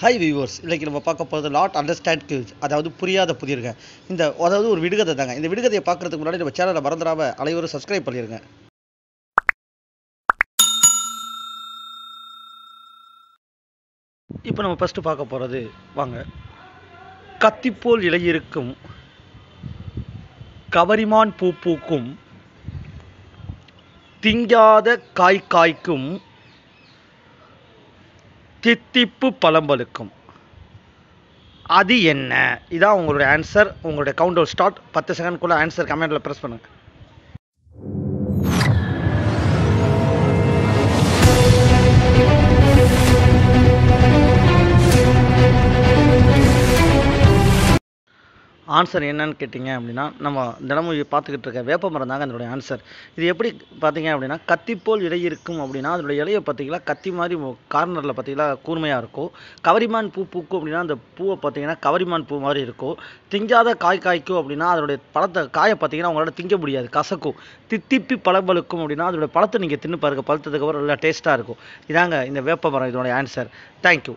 High viewers இன்றைக்கி நம்ம பார்க்க போகிறது லாட் அண்டர்ஸ்டாண்ட் கில்ஸ் அதாவது புரியாத புதிருங்க இந்த அதாவது ஒரு விடுகதை தாங்க. இந்த விடுகதையை பார்க்கறதுக்கு முன்னாடி நம்ம சேனலை மறந்துடாமல் அனைவரும் சப்ஸ்கிரைப் பண்ணிடுங்க இப்போ நம்ம ஃபஸ்ட்டு பார்க்க போகிறது வாங்க. கத்திப்போல் இலையிருக்கும் கவரிமான் பூ பூக்கும் திங்காத காய் காய்க்கும் தித்திப்பு பழம்பழுக்கும். அது என்ன? இதான் உங்களுடைய ஆன்சர் உங்களுடைய கவுண்டர் ஸ்டார்ட் பத்து செகண்ட்குள்ளே ஆன்சர் கமெண்ட்டில் ப்ரெஸ் பண்ணுங்க. ஆன்சர் என்னன்னு கேட்டிங்க அப்படின்னா நம்ம தினமும் பார்த்துக்கிட்டு இருக்க வேப்ப மரம் தாங்க அதனுடைய ஆன்சர் இது எப்படி பார்த்தீங்க அப்படின்னா கத்திப்போல் இலை இருக்கும் அப்படின்னா அதனுடைய இலையை பார்த்தீங்களா கத்தி மாதிரி கார்னரில் பார்த்தீங்களா கூர்மையாக இருக்கும். கவரிமான் பூ பூக்கும் அப்படின்னா அந்த பூவை பார்த்தீங்கன்னா கவரிமான் பூ மாதிரி இருக்கும். திங்காத காய் காய்க்கும் அப்படின்னா அதனுடைய பழத்தை காயை பார்த்தீங்கன்னா உங்களால் திங்க முடியாது கசக்கும். தித்திப்பி பழம்பழுக்கும் அப்படின்னா அதனுடைய பழத்தை நீங்கள் தின்னு பாருங்கள் பழுத்ததுக்கப்புறம் நல்லா டேஸ்ட்டாக இருக்கும். இதாங்க இந்த வேப்ப மரம் இதனுடைய ஆன்சர் தேங்க்யூ